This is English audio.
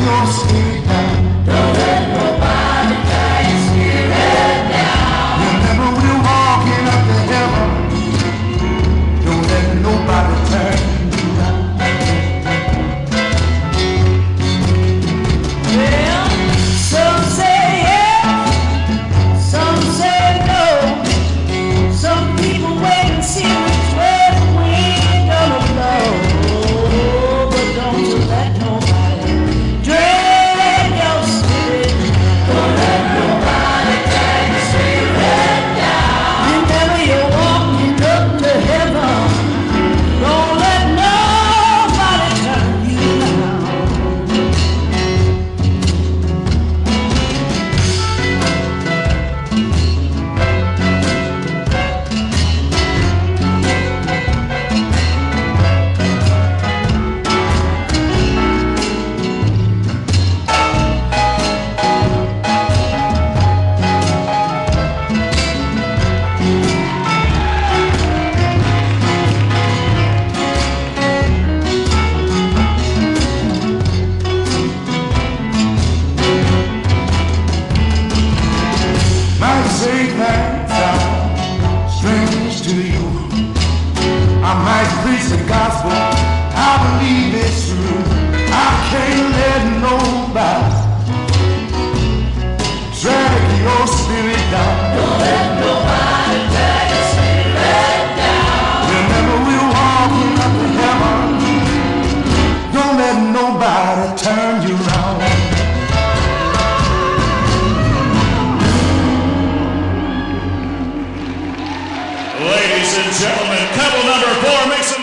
your skin. to you. I might preach the gospel, I believe it's true. I can't let nobody drag your spirit down. Don't let nobody drag your spirit down. Remember we're walking up to heaven. Don't let nobody turn you round. Ladies and gentlemen, couple number four makes a